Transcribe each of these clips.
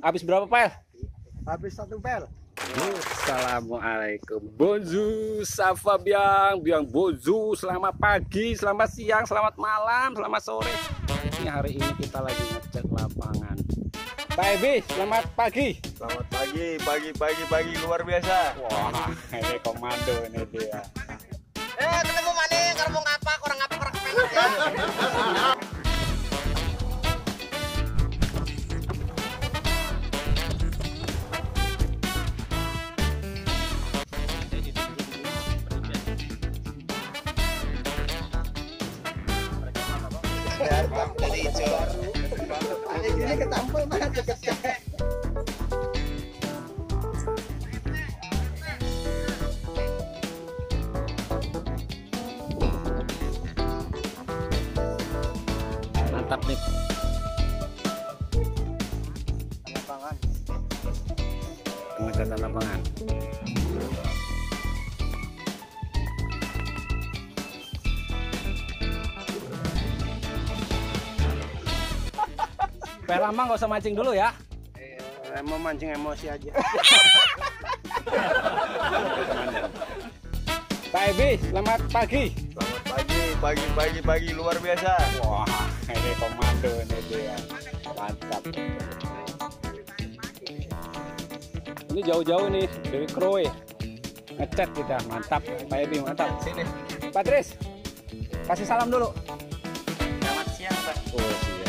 Habis berapa pel? Habis satu pel. Assalamualaikum Bonjour Safa Biang Biang bonjour Selamat pagi Selamat siang Selamat malam Selamat sore Ini hari ini kita lagi ngecek lapangan Pak Ebi Selamat pagi Selamat pagi, pagi, pagi, pagi luar biasa. Wah ini komando ini dia Eh, ketemu maning, kalau mau ngapa, kurang ngapa, kurang kepenak ya. Ini ketampil banget deketnya. Mantap nih. Pengecatan lapangan Pak lama nggak usah mancing dulu ya Eh, mau mancing emosi aja. Pak Ebi selamat pagi Selamat pagi, pagi, pagi, pagi luar biasa. Wah, ini komando ini dia. Mantap. Ini jauh-jauh nih dari Kroe. Ngecat kita, mantap. Pak Ebi, mantap. Sini. Pak Tris, kasih salam dulu. Selamat siang, Pak. Oh, siap.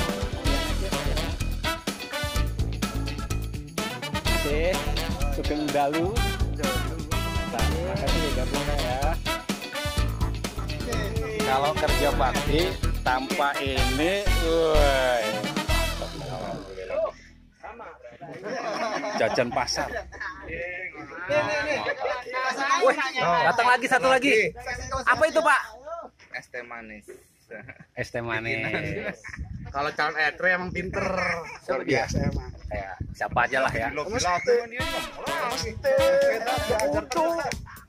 Masih Sugeng Dalu. Makasih gabungnya ya. Kalau kerja bakti tanpa ini, woi. Jajan pasar. Wih, datang lagi satu lagi. Apa itu Pak? Es teh manis. Es teh manis. Kalau calon etre emang pinter. Luar biasa emang. Kayak siapa aja lah ya.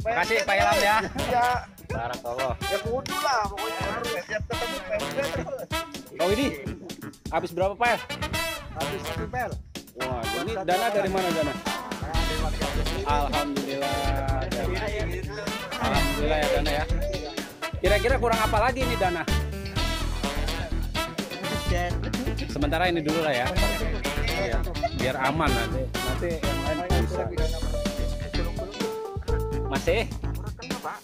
Makasih Pak Ilham ya. Ya, Barakallah. ya kudu lah pokoknya harus tiap ketemu Oh ini habis berapa Pak? Habis satu pel. Wah, ini dana dari mana dana? Alhamdulillah. Dana. Alhamdulillah ya dana ya. Kira-kira kurang apa lagi nih dana? Sementara ini dulu lah ya. Biar aman nanti. Nanti yang lain bisa. Masih?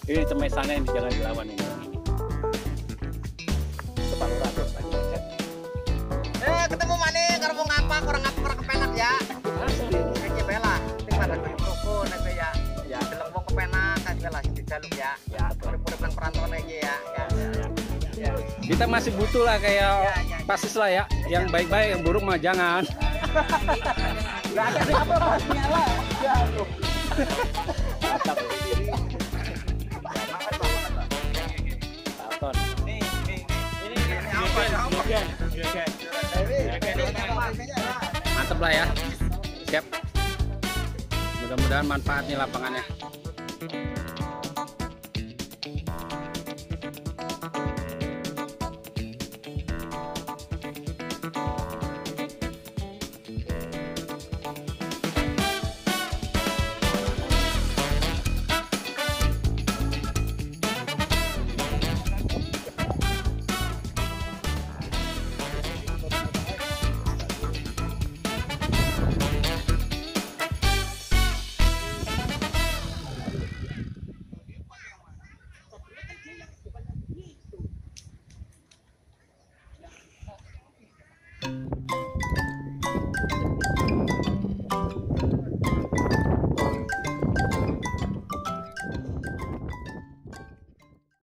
Ini cemesannya yang jangan dilawan ini. Eh, ketemu maning, kalau mau Kita masih butuh lah kayak pasis lah ya. Yang baik-baik, yang buruk mah jangan. Gak ada siapa pasnya lah. Ya, tuh. Mantap. Taton. Mantap lah ya. Siap. Mudah-mudahan manfaat nih lapangannya.